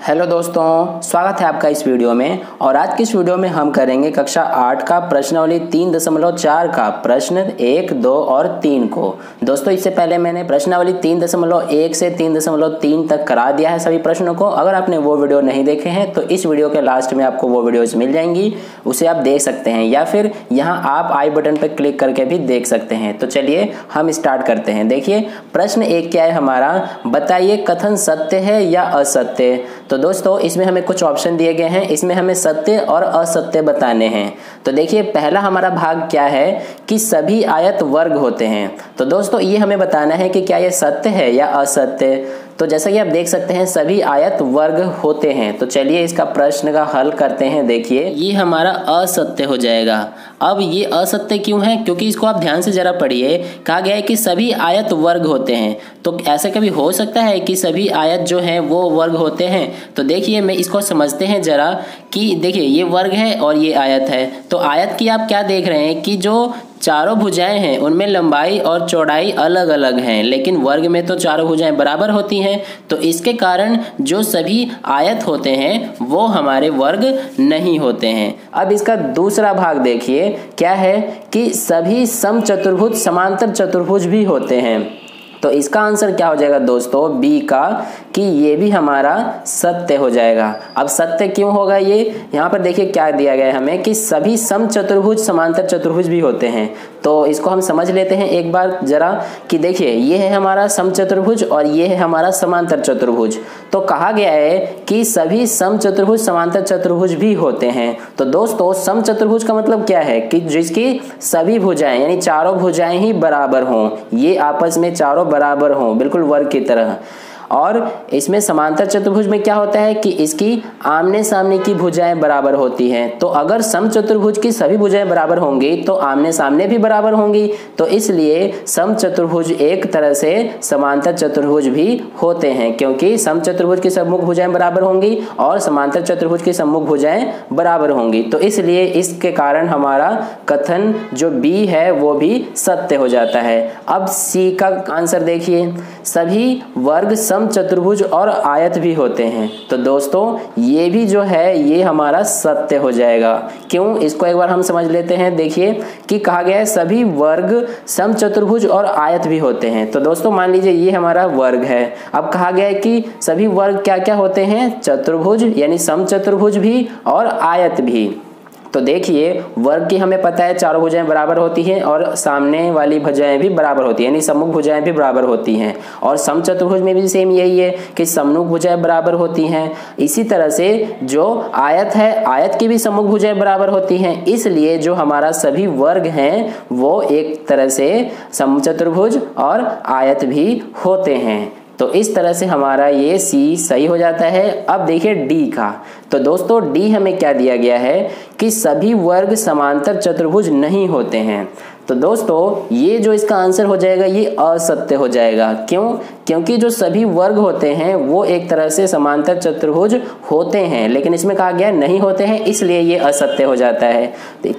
Hello दोस्तों, स्वागत है आपका इस वीडियो में। और आज की इस वीडियो में हम करेंगे कक्षा आठ का प्रश्नावली तीन दशमलव चार का प्रश्न एक, दो और तीन को। दोस्तों, इससे पहले मैंने प्रश्नावली तीन दशमलव एक से तीन दशमलव तीन तक करा दिया है सभी प्रश्नों को। अगर आपने वो वीडियो नहीं देखे हैं तो इस वीडियो के लास्ट में आपको वो वीडियोज़ मिल जाएँगी, उसे आप देख सकते हैं। या फिर यहाँ आप आई बटन पर क्लिक करके भी देख सकते हैं। तो चलिए, हम स्टार्ट करते हैं। देखिए, प्रश्न एक क्या है हमारा? बताइए कथन सत्य है या असत्य? तो दोस्तों, इसमें हमें कुछ ऑप्शन दिए गए हैं। इसमें हमें सत्य और असत्य बताने हैं। तो देखिए, पहला हमारा भाग क्या है कि सभी आयत वर्ग होते हैं। तो दोस्तों, ये हमें बताना है कि क्या ये सत्य है या असत्य। तो जैसा कि आप देख सकते हैं, सभी आयत वर्ग होते हैं। तो चलिए इसका प्रश्न का हल करते हैं, देखिए। ये हमारा असत्य हो जाएगा। अब ये असत्य क्यों है? क्योंकि इसको आप ध्यान से जरा पढ़िए। कहा गया है कि सभी आयत वर्ग होते हैं। तो ऐसे कभी हो सकता है कि सभी आयत जो है, वो वर्ग होते हैं? तो देखिए, मैं इसको समझते हैं जरा कि देखिए, ये वर्ग है और ये आयत है। तो आयत की आप क्या देख रहे हैं कि जो चारों भुजाएँ हैं, उनमें लंबाई और चौड़ाई अलग अलग हैं, लेकिन वर्ग में तो चारों भुजाएँ बराबर होती हैं तो इसके कारण जो सभी आयत होते हैं, वो हमारे वर्ग नहीं होते हैं। अब इसका दूसरा भाग देखिए, क्या है कि सभी सम चतुर्भुज समांतर चतुर्भुज भी होते हैं। तो इसका आंसर क्या हो जाएगा दोस्तों? बी का कि ये भी हमारा सत्य हो जाएगा। अब सत्य क्यों होगा ये? यहाँ पर देखिए क्या दिया गया है हमें कि सभी सम चतुर्भुज समांतर चतुर्भुज भी होते हैं। तो इसको हम समझ लेते हैं एक बार जरा कि देखिए, ये है हमारा सम चतुर्भुज और ये है हमारा समांतर चतुर्भुज। तो कहा गया है कि सभी सम चतुर्भुज समांतर चतुर्भुज भी होते हैं। तो दोस्तों सम चतुर्भुज का मतलब क्या है? कि जिसकी सभी भुजाएँ, यानी चारों भुजाएँ ही बराबर हों। ये आपस में चारों बराबर हों बिल्कुल वर्ग की तरह। और इसमें समांतर चतुर्भुज में क्या होता है कि इसकी आमने सामने की भुजाएँ बराबर होती हैं। तो अगर सम चतुर्भुज की सभी भुजाएँ बराबर होंगी तो आमने सामने भी बराबर होंगी। तो इसलिए सम चतुर्भुज एक तरह से समांतर चतुर्भुज भी होते हैं, क्योंकि सम चतुर्भुज की सम्मुख भुजाएँ बराबर होंगी और समांतर चतुर्भुज की सम्मुख भुजाएँ बराबर होंगी। तो इसलिए इसके कारण हमारा कथन जो बी है, वो भी सत्य हो जाता है। अब सी का आंसर देखिए। सभी वर्ग, सम, चतुर्भुज और आयत भी होते हैं। तो दोस्तों, ये भी जो है, ये हमारा सत्य हो जाएगा। क्यों? इसको एक बार हम समझ लेते हैं। देखिए कि कहा गया है, सभी वर्ग, सम, चतुर्भुज और आयत भी होते हैं। तो दोस्तों, मान लीजिए ये हमारा वर्ग है। अब कहा गया है कि सभी वर्ग क्या क्या होते हैं? चतुर्भुज, यानी सम, चतुर्भुज भी और आयत भी। तो देखिए, वर्ग की हमें पता है चारों भुजाएँ बराबर होती हैं और सामने वाली भुजाएँ भी बराबर होती हैं, यानी सम्मुख भुजाएँ भी बराबर होती हैं। और सम चतुर्भुज में भी सेम यही है कि सम्मुख भुजाएँ बराबर होती हैं। इसी तरह से जो आयत है, आयत की भी सम्मुख भुजाएँ बराबर होती हैं। इसलिए जो हमारा सभी वर्ग हैं, वो एक तरह से सम चतुर्भुज और आयत भी होते हैं। तो इस तरह से हमारा ये सी सही हो जाता है। अब देखिए डी का। तो दोस्तों डी हमें क्या दिया गया है कि सभी वर्ग समांतर चतुर्भुज नहीं होते हैं। तो दोस्तों, ये जो इसका आंसर हो जाएगा, ये असत्य हो जाएगा। क्यों? क्योंकि जो सभी वर्ग होते हैं, वो एक तरह से समांतर चतुर्भुज होते हैं, लेकिन इसमें कहा गया नहीं होते हैं, इसलिए ये असत्य हो जाता है।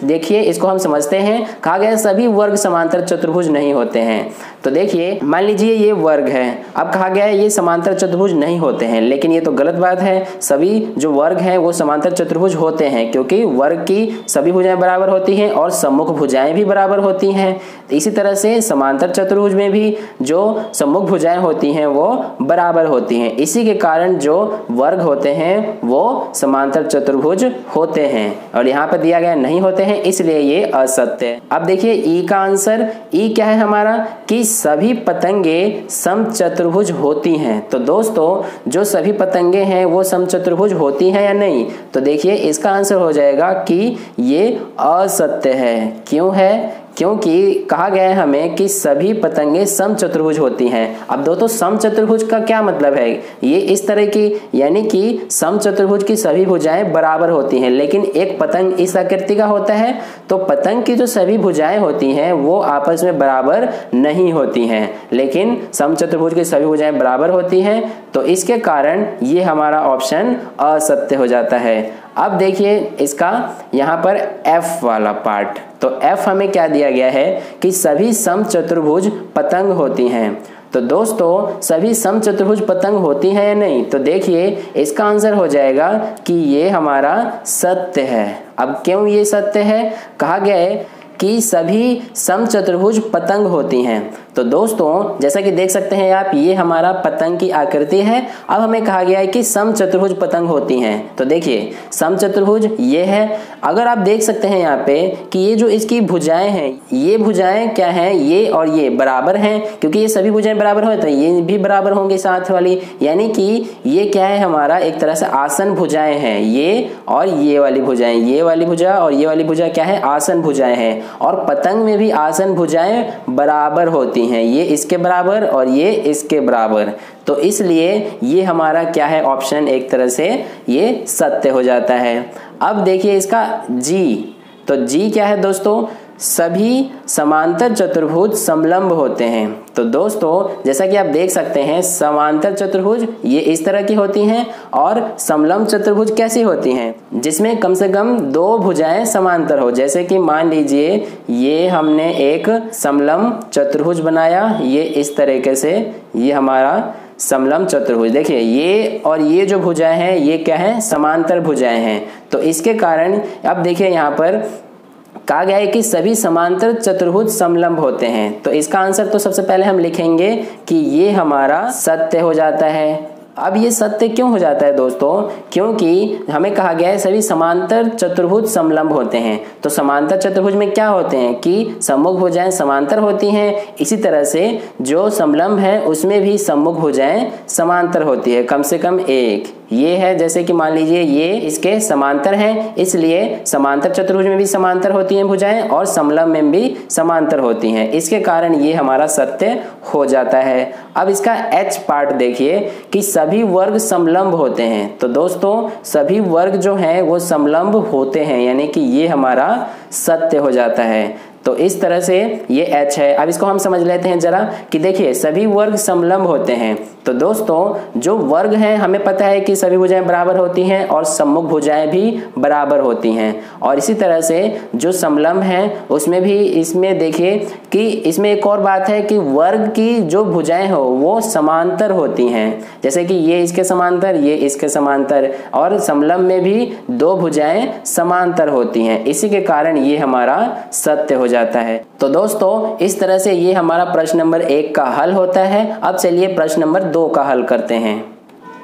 देखिए, इसको हम समझते हैं। कहा गया सभी वर्ग समांतर चतुर्भुज नहीं होते हैं। तो देखिए, मान लीजिए ये वर्ग है। अब कहा गया है ये समांतर चतुर्भुज नहीं होते हैं, लेकिन ये तो गलत बात है। सभी जो वर्ग हैं, वो समांतर चतुर्भुज होते हैं, क्योंकि वर्ग की सभी भुजाएँ बराबर होती हैं और सम्मुख भुजाएँ भी बराबर होती हैं। इसी तरह से समांतर चतुर्भुज में भी जो सम्मुख भुजाएँ होती हैं, वो बराबर होती हैं। इसी के कारण जो वर्ग होते हैं, वो समांतर चतुर्भुज होते हैं और यहाँ पर दिया गया नहीं होते हैं, इसलिए ये असत्य अब देखिए, ई का आंसर, ई क्या है हमारा? कि सभी पतंगे समचतुर्भुज होती हैं। तो दोस्तों, जो सभी पतंगे हैं, वो समचतुर्भुज होती हैं या नहीं? तो देखिए, इसका आंसर हो जाएगा कि ये असत्य है। क्यों है? क्योंकि कहा गया है हमें कि सभी पतंगे सम चतुर्भुज होती हैं। अब दोस्तों, सम चतुर्भुज का क्या मतलब है? ये इस तरह की, यानी कि सम चतुर्भुज की सभी भुजाएँ बराबर होती हैं, लेकिन एक पतंग इस आकृति का होता है तो पतंग की जो सभी भुजाएँ होती हैं, वो आपस में बराबर नहीं होती हैं। लेकिन सम चतुर्भुज की सभी भुजाएँ बराबर होती हैं तो इसके कारण ये हमारा ऑप्शन असत्य हो जाता है। अब देखिए इसका यहाँ पर F वाला पार्ट तो F हमें क्या दिया गया है कि सभी सम चतुर्भुज पतंग होती हैं। तो दोस्तों, सभी सम चतुर्भुज पतंग होती है या नहीं? तो देखिए, इसका आंसर हो जाएगा कि ये हमारा सत्य है। अब क्यों ये सत्य है? कहा गया है कि सभी सम चतुर्भुज पतंग होती हैं। तो दोस्तों, जैसा कि देख सकते हैं आप, ये हमारा पतंग की आकृति है। अब हमें कहा गया है कि सम चतुर्भुज पतंग होती हैं। तो देखिए सम चतुर्भुज ये है। अगर आप देख सकते हैं यहाँ पे कि ये जो इसकी भुजाएँ हैं, ये भुजाएँ क्या हैं? ये और ये बराबर हैं, क्योंकि ये सभी भुजाएँ बराबर हो तो ये भी बराबर होंगे साथ वाली। यानी कि ये क्या है हमारा, एक तरह से आसन भुजाएँ हैं। ये और ये वाली भुजाएँ, ये वाली भुजा और ये वाली भुजा क्या है? आसन भुजाएँ हैं। और पतंग में भी आसन भुजाएँ बराबर होती हैं। ये इसके बराबर और ये इसके बराबर। तो इसलिए ये हमारा क्या है ऑप्शन एक तरह से ये सत्य हो जाता है। अब देखिए इसका जी तो जी क्या है दोस्तों? सभी समांतर चतुर्भुज समलंब होते हैं। तो दोस्तों, जैसा कि आप देख सकते हैं, समांतर चतुर्भुज ये इस तरह की होती हैं और समलंब चतुर्भुज कैसी होती हैं? जिसमें कम से कम दो भुजाएँ समांतर हो। जैसे कि मान लीजिए, ये हमने एक समलंब चतुर्भुज बनाया, ये इस तरीके से ये हमारा समलम चतुर्भुज। देखिए, ये और ये जो भुजाएँ हैं, ये क्या है? समांतर भुजाएँ हैं। तो इसके कारण, अब देखिए यहाँ पर कहा गया है कि सभी समांतर चतुर्भुज समलंब होते हैं। तो इसका आंसर तो सबसे पहले हम लिखेंगे कि ये हमारा सत्य हो जाता है। अब ये सत्य क्यों हो जाता है दोस्तों? क्योंकि हमें कहा गया है, सभी समांतर चतुर्भुज समलंब होते हैं। तो समांतर चतुर्भुज में क्या होते हैं? कि सम्मुख भुजाएँ समांतर होती हैं। इसी तरह से जो समलंब है, उसमें भी सम्मुख भुजाएँ समांतर होती है। कम से कम एक। ये है, जैसे कि मान लीजिए, ये इसके समांतर हैं। इसलिए समांतर चतुर्भुज में भी समांतर होती हैं भुजाएँ और समलंब में भी समांतर होती हैं। इसके कारण ये हमारा सत्य हो जाता है। अब इसका एच पार्ट देखिए कि सभी वर्ग समलंब होते हैं। तो दोस्तों, सभी वर्ग जो हैं, वो समलंब होते हैं, यानी कि ये हमारा सत्य हो जाता है। तो इस तरह से ये एच है। अब इसको हम समझ लेते हैं जरा कि देखिए, सभी वर्ग समलंब होते हैं। तो दोस्तों, जो वर्ग हैं, हमें पता है कि सभी भुजाएँ बराबर होती हैं और सम्मुख भुजाएँ भी बराबर होती हैं। और इसी तरह से जो समलंब हैं, उसमें भी इसमें देखिए कि इसमें एक और बात है कि वर्ग की जो भुजाएँ हो, वो समांतर होती हैं। जैसे कि ये इसके समांतर, ये इसके समांतर। और समलंब में भी दो भुजाएँ समांतर होती हैं। इसी के कारण ये हमारा सत्य हो जाता है। तो दोस्तों, इस तरह से ये हमारा प्रश्न नंबर एक का हल होता है। अब चलिए प्रश्न नंबर दो का हल करते हैं।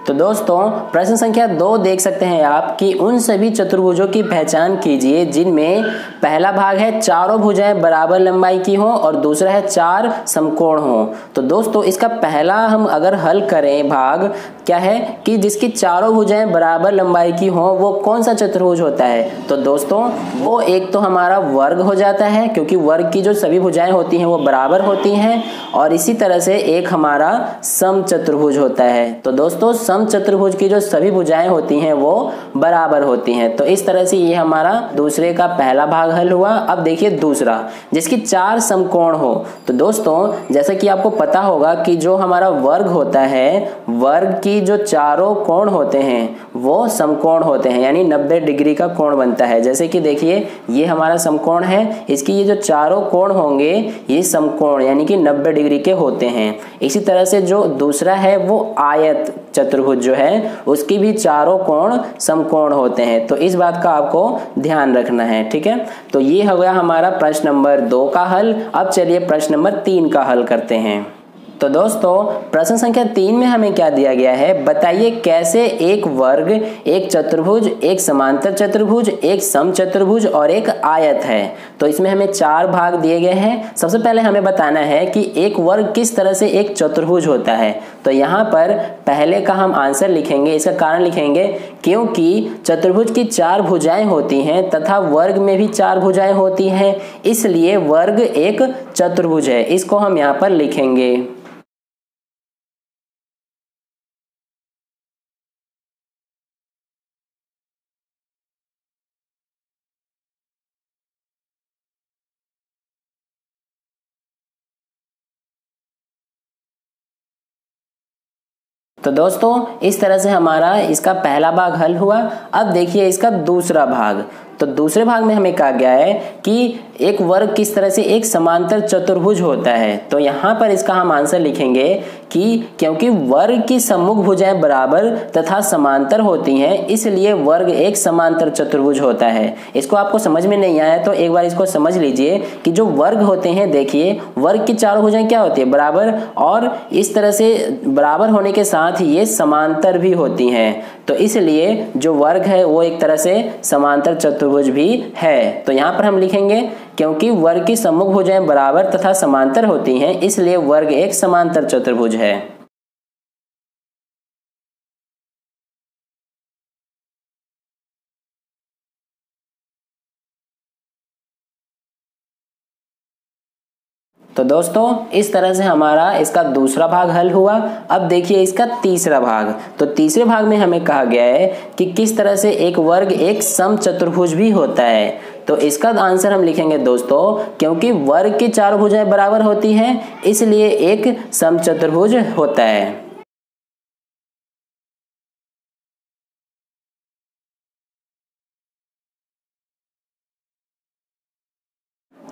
तो दोस्तों, प्रश्न संख्या दो देख सकते हैं आप कि उन सभी चतुर्भुजों की पहचान कीजिए, जिनमें पहला भाग है चारों भुजाएँ बराबर लंबाई की हो और दूसरा है चार समकोण हो। तो दोस्तों, इसका पहला हम अगर हल करें भाग, क्या है कि जिसकी चारों भुजाएँ बराबर लंबाई की हो, वो कौन सा चतुर्भुज होता है? तो दोस्तों, वो एक तो हमारा वर्ग हो जाता है, क्योंकि वर्ग की जो सभी भुजाएँ होती हैं, वो बराबर होती हैं, और इसी तरह से एक हमारा सम चतुर्भुज होता है। तो दोस्तों, सम सम चतुर्भुज की जो सभी भुजाएँ होती हैं, वो बराबर होती हैं। तो इस तरह से ये हमारा दूसरे का पहला भाग हल हुआ। अब देखिए दूसरा, जिसकी चार समकोण हो। तो दोस्तों, जैसा कि आपको पता होगा कि जो हमारा वर्ग होता है, वर्ग की जो चारों कोण होते हैं वो समकोण होते हैं, यानी 90 डिग्री का कोण बनता है। जैसे कि देखिए, ये हमारा समकोण है, इसकी ये जो चारों कोण होंगे, ये समकोण, यानी कि 90 डिग्री के होते हैं। इसी तरह से जो दूसरा है, वो आयत चतुर्भुज जो है, उसकी भी चारों कोण समकोण होते हैं। तो इस बात का आपको ध्यान रखना है, ठीक है? तो ये हो गया हमारा प्रश्न नंबर दो का हल। अब चलिए प्रश्न नंबर तीन का हल करते हैं। तो दोस्तों, प्रश्न संख्या तीन में हमें क्या दिया गया है? बताइए कैसे एक वर्ग, एक चतुर्भुज, एक समांतर चतुर्भुज, एक सम चतुर्भुज और एक आयत है? तो इसमें हमें चार भाग दिए गए हैं। सबसे पहले हमें बताना है कि एक वर्ग किस तरह से एक चतुर्भुज होता है। तो यहाँ पर पहले का हम आंसर लिखेंगे, इसका कारण लिखेंगे। क्योंकि चतुर्भुज की चार भुजाएँ होती हैं तथा वर्ग में भी चार भुजाएँ होती हैं, इसलिए वर्ग एक चतुर्भुज है। इसको हम यहाँ पर लिखेंगे। तो दोस्तों, इस तरह से हमारा इसका पहला भाग हल हुआ। अब देखिए इसका दूसरा भाग। तो दूसरे भाग में हमें कहा गया है कि एक वर्ग किस तरह से एक समांतर चतुर्भुज होता है। तो यहाँ पर इसका हम आंसर लिखेंगे कि क्योंकि वर्ग की सम्मुख भुजाएँ बराबर तथा समांतर होती हैं, इसलिए वर्ग एक समांतर चतुर्भुज होता है। इसको आपको समझ में नहीं आया तो एक बार इसको समझ लीजिए कि जो वर्ग होते हैं, देखिए, वर्ग की चारों भुजाएँ क्या होती है? बराबर। और इस तरह से बराबर होने के साथ ही ये समांतर भी होती हैं। तो इसलिए जो वर्ग है वो एक तरह से समांतर चतुर्भुज भी है। तो यहाँ पर हम लिखेंगे, क्योंकि वर्ग की सम्मुख भुजाएँ बराबर तथा समांतर होती हैं, इसलिए वर्ग एक समांतर चतुर्भुज है। तो दोस्तों, इस तरह से हमारा इसका दूसरा भाग हल हुआ। अब देखिए इसका तीसरा भाग। तो तीसरे भाग में हमें कहा गया है कि किस तरह से एक वर्ग, एक सम चतुर्भुज भी होता है। तो इसका आंसर हम लिखेंगे दोस्तों, क्योंकि वर्ग की चार भुजाएँ बराबर होती हैं, इसलिए एक सम चतुर्भुज होता है।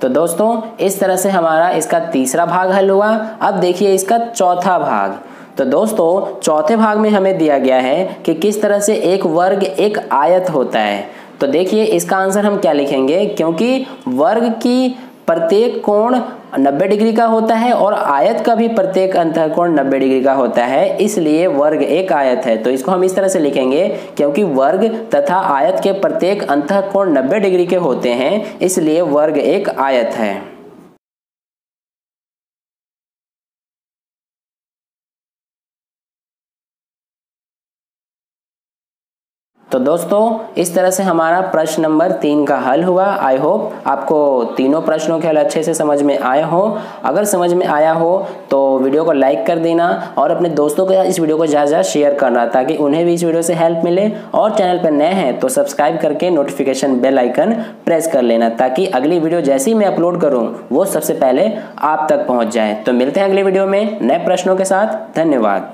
तो दोस्तों, इस तरह से हमारा इसका तीसरा भाग हल हुआ। अब देखिए इसका चौथा भाग। तो दोस्तों, चौथे भाग में हमें दिया गया है कि किस तरह से एक वर्ग, एक आयत होता है। तो देखिए, इसका आंसर हम क्या लिखेंगे? क्योंकि वर्ग की प्रत्येक कोण 90 डिग्री का होता है और आयत का भी प्रत्येक अंतःकोण 90 डिग्री का होता है, इसलिए वर्ग एक आयत है। तो इसको हम इस तरह से लिखेंगे, क्योंकि वर्ग तथा आयत के प्रत्येक अंत कोण 90 डिग्री के होते हैं, इसलिए वर्ग एक आयत है। तो दोस्तों, इस तरह से हमारा प्रश्न नंबर तीन का हल हुआ। आई होप आपको तीनों प्रश्नों के हल अच्छे से समझ में आए हो। अगर समझ में आया हो तो वीडियो को लाइक कर देना और अपने दोस्तों के साथ इस वीडियो को ज़्यादा ज़्यादा शेयर करना ताकि उन्हें भी इस वीडियो से हेल्प मिले और चैनल पर नए हैं तो सब्सक्राइब करके नोटिफिकेशन बेल आइकन प्रेस कर लेना ताकि अगली वीडियो जैसे ही मैं अपलोड करूँ, वो सबसे पहले आप तक पहुँच जाए। तो मिलते हैं अगले वीडियो में नए प्रश्नों के साथ। धन्यवाद।